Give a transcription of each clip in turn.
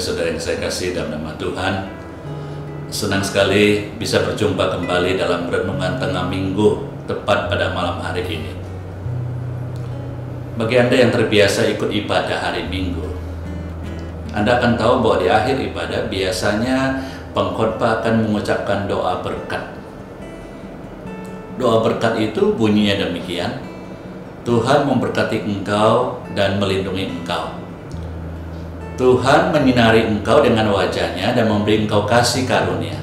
saudara-saudara yang saya kasih dalam nama Tuhan. Senang sekali bisa berjumpa kembali dalam renungan tengah minggu tepat pada malam hari ini. Bagi Anda yang terbiasa ikut ibadah hari minggu Anda akan tahu bahwa di akhir ibadah biasanya pengkhotbah akan mengucapkan doa berkat. Doa berkat itu bunyinya demikian Tuhan memberkati engkau dan melindungi engkau Tuhan menyinari engkau dengan wajahnya dan memberi engkau kasih karunia.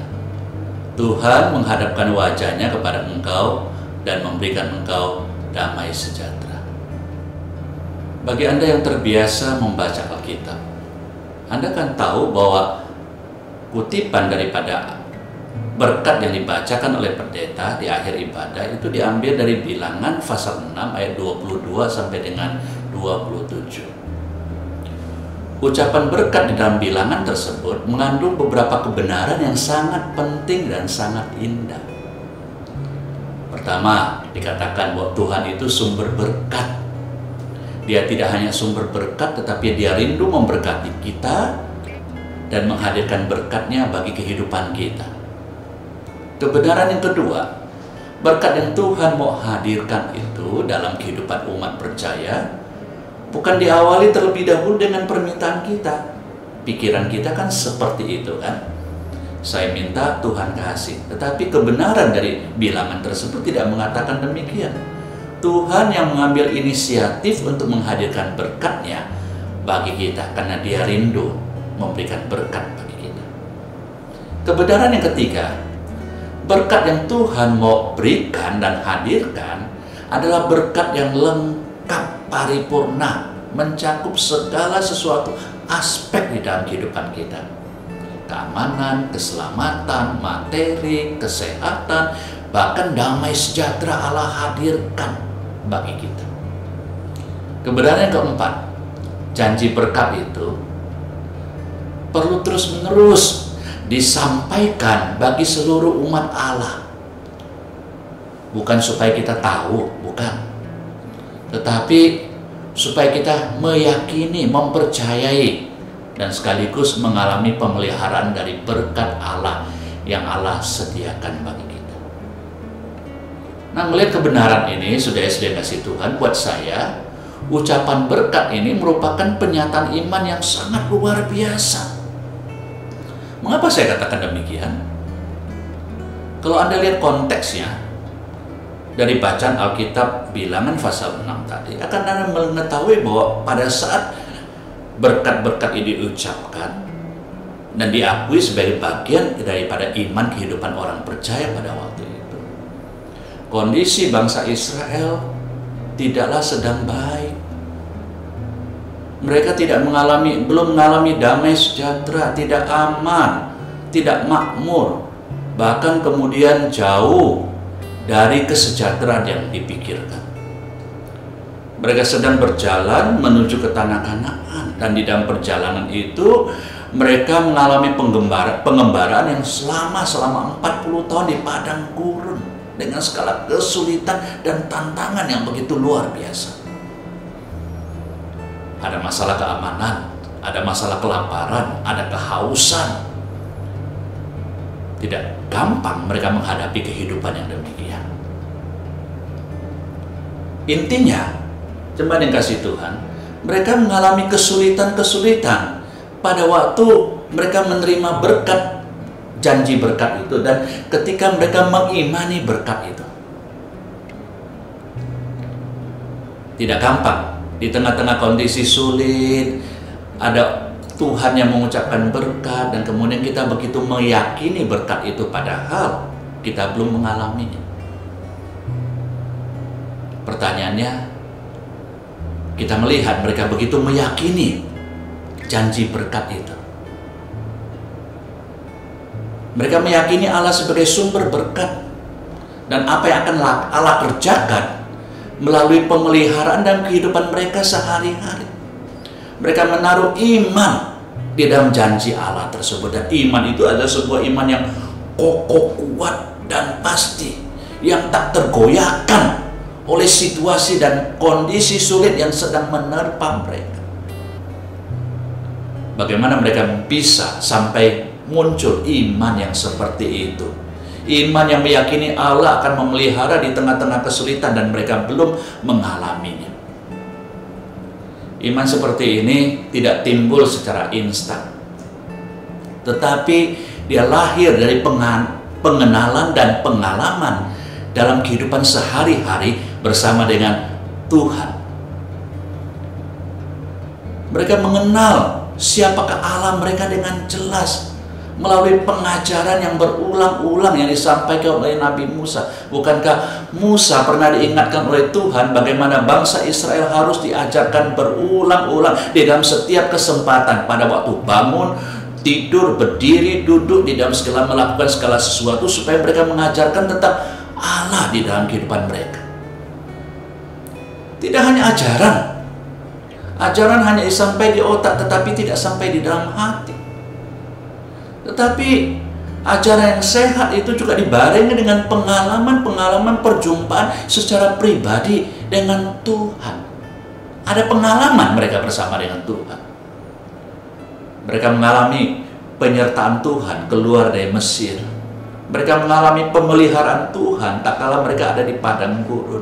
Tuhan menghadapkan wajahnya kepada engkau dan memberikan engkau damai sejahtera. Bagi Anda yang terbiasa membaca Alkitab, Anda kan tahu bahwa kutipan daripada berkat yang dibacakan oleh pendeta di akhir ibadah itu diambil dari bilangan pasal 6 ayat 22 sampai dengan 27. Ucapan berkat di dalam bilangan tersebut mengandung beberapa kebenaran yang sangat penting dan sangat indah. Pertama, dikatakan bahwa Tuhan itu sumber berkat. Dia tidak hanya sumber berkat, tetapi dia rindu memberkati kita dan menghadirkan berkatnya bagi kehidupan kita. Kebenaran yang kedua, berkat yang Tuhan mau hadirkan itu dalam kehidupan umat percaya bukan diawali terlebih dahulu dengan permintaan kita. Pikiran kita kan seperti itu kan. Saya minta Tuhan kasih, tetapi kebenaran dari bilangan tersebut tidak mengatakan demikian. Tuhan yang mengambil inisiatif untuk menghadirkan berkatnya bagi kita karena dia rindu memberikan berkat bagi kita. Kebenaran yang ketiga, berkat yang Tuhan mau berikan dan hadirkan adalah berkat yang lengkap paripurna, mencakup segala sesuatu aspek di dalam kehidupan kita. Keamanan, keselamatan, materi, kesehatan, bahkan damai sejahtera Allah hadirkan bagi kita. Kebenaran yang keempat, janji berkat itu perlu terus-menerus disampaikan bagi seluruh umat Allah. Bukan supaya kita tahu, bukan tetapi supaya kita meyakini, mempercayai dan sekaligus mengalami pemeliharaan dari berkat Allah yang Allah sediakan bagi kita. Nah, melihat kebenaran ini sudah SD kasih Tuhan buat saya, ucapan berkat ini merupakan penyataan iman yang sangat luar biasa. Mengapa saya katakan demikian? Kalau Anda lihat konteksnya, dari bacaan Alkitab bilangan pasal 6 tadi akan Anda mengetahui bahwa pada saat berkat-berkat ini diucapkan dan diakui sebagai bagian daripada iman kehidupan orang percaya pada waktu itu. Kondisi bangsa Israel tidaklah sedang baik. Mereka tidak mengalami belum mengalami damai sejahtera, tidak aman, tidak makmur, bahkan kemudian jauh dari kesejahteraan yang dipikirkan. Mereka sedang berjalan menuju ke tanah Kanaan dan di dalam perjalanan itu mereka mengalami pengembaraan, pengembaraan yang selama selama 40 tahun di padang gurun dengan skala kesulitan dan tantangan yang begitu luar biasa. Ada masalah keamanan, ada masalah kelaparan, ada kehausan. Tidak gampang mereka menghadapi kehidupan yang demikian. Intinya, jemaat yang kasih Tuhan, mereka mengalami kesulitan-kesulitan pada waktu mereka menerima berkat janji berkat itu dan ketika mereka mengimani berkat itu. Tidak gampang di tengah-tengah kondisi sulit ada Tuhan yang mengucapkan berkat dan kemudian kita begitu meyakini berkat itu padahal kita belum mengalaminya. Pertanyaannya, kita melihat mereka begitu meyakini janji berkat itu. Mereka meyakini Allah sebagai sumber berkat dan apa yang akan Allah kerjakan melalui pemeliharaan dan kehidupan mereka sehari-hari. Mereka menaruh iman di dalam janji Allah tersebut dan iman itu adalah sebuah iman yang kokoh kuat dan pasti yang tak tergoyahkan oleh situasi dan kondisi sulit yang sedang menerpa mereka. Bagaimana mereka bisa sampai muncul iman yang seperti itu? Iman yang meyakini Allah akan memelihara di tengah-tengah kesulitan dan mereka belum mengalaminya. Iman seperti ini tidak timbul secara instan. Tetapi dia lahir dari pengenalan dan pengalaman dalam kehidupan sehari-hari bersama dengan Tuhan. Mereka mengenal siapakah Allah mereka dengan jelas melalui pengajaran yang berulang-ulang yang disampaikan oleh Nabi Musa. Bukankah Musa pernah diingatkan oleh Tuhan bagaimana bangsa Israel harus diajarkan berulang-ulang di dalam setiap kesempatan pada waktu bangun, tidur, berdiri, duduk di dalam segala melakukan segala sesuatu supaya mereka mengajarkan tentang Allah di dalam kehidupan mereka. Tidak hanya ajaran, ajaran hanya sampai di otak tetapi tidak sampai di dalam hati. Tetapi ajaran yang sehat itu juga dibarengi dengan pengalaman-pengalaman perjumpaan secara pribadi dengan Tuhan. Ada pengalaman mereka bersama dengan Tuhan. Mereka mengalami penyertaan Tuhan keluar dari Mesir. Mereka mengalami pemeliharaan Tuhan tak kala mereka ada di padang gurun.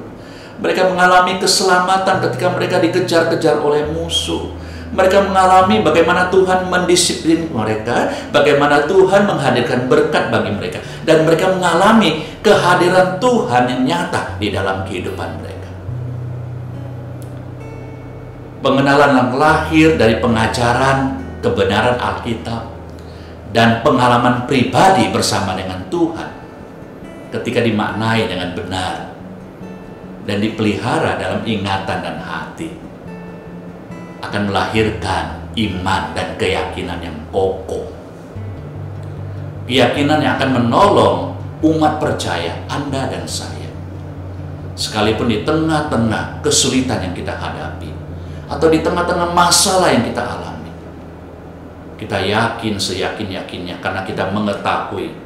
Mereka mengalami keselamatan ketika mereka dikejar-kejar oleh musuh mereka mengalami bagaimana Tuhan mendisiplin mereka, bagaimana Tuhan menghadirkan berkat bagi mereka, dan mereka mengalami kehadiran Tuhan yang nyata di dalam kehidupan mereka. Pengenalan yang lahir dari pengajaran kebenaran Alkitab dan pengalaman pribadi bersama dengan Tuhan ketika dimaknai dengan benar dan dipelihara dalam ingatan dan hati akan melahirkan iman dan keyakinan yang kokoh. Keyakinan yang akan menolong umat percaya Anda dan saya. Sekalipun di tengah-tengah kesulitan yang kita hadapi atau di tengah-tengah masalah yang kita alami. Kita yakin seyakin-yakinnya karena kita mengetahui.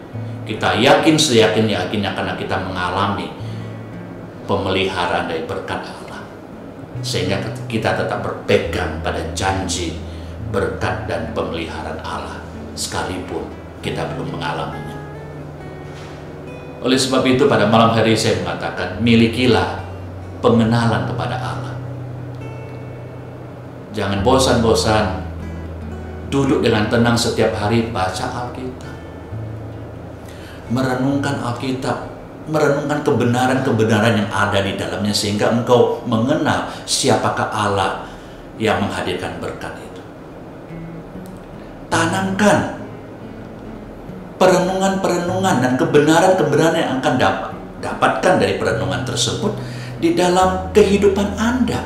Kita yakin seyakin-yakinnya karena kita mengalami pemeliharaan dari berkat Allah sehingga kita tetap berpegang pada janji berkat dan pemeliharaan Allah sekalipun kita belum mengalaminya. Oleh sebab itu pada malam hari saya mengatakan milikilah pengenalan kepada Allah. Jangan bosan-bosan duduk dengan tenang setiap hari baca Alkitab. Merenungkan Alkitab merenungkan kebenaran-kebenaran yang ada di dalamnya sehingga engkau mengenal siapakah Allah yang menghadirkan berkat itu. Tanamkan perenungan-perenungan dan kebenaran-kebenaran yang akan dapat dapatkan dari perenungan tersebut di dalam kehidupan Anda.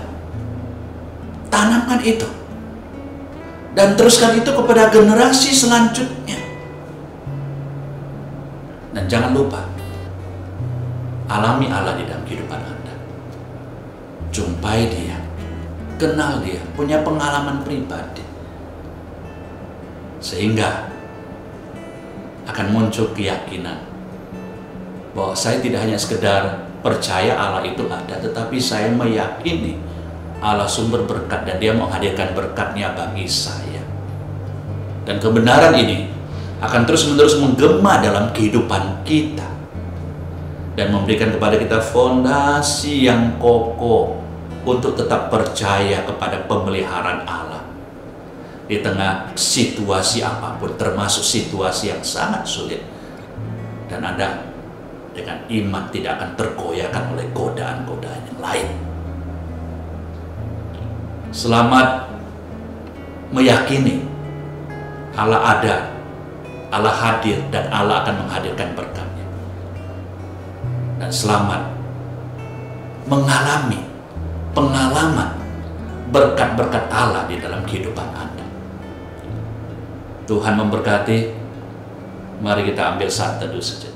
Tanamkan itu. Dan teruskan itu kepada generasi selanjutnya. Dan jangan lupa, alami Allah di dalam kehidupan Anda. Jumpai dia, kenal dia, punya pengalaman pribadi. Sehingga akan muncul keyakinan bahwa saya tidak hanya sekedar percaya Allah itu ada, tetapi saya meyakini Allah sumber berkat dan dia menghadirkan berkatnya bagi saya. Dan kebenaran ini akan terus-menerus menggema dalam kehidupan kita dan memberikan kepada kita fondasi yang kokoh untuk tetap percaya kepada pemeliharaan Allah di tengah situasi apa pun termasuk situasi yang sangat sulit dan Anda dengan iman tidak akan tergoyahkan oleh godaan-godaan yang lain. Selamat meyakini Allah ada Allah hadir dan Allah akan menghadirkan berkat dan selamat mengalami pengalaman berkat-berkat Allah di dalam kehidupan Anda. Tuhan memberkati. Mari kita ambil saat teduh saja.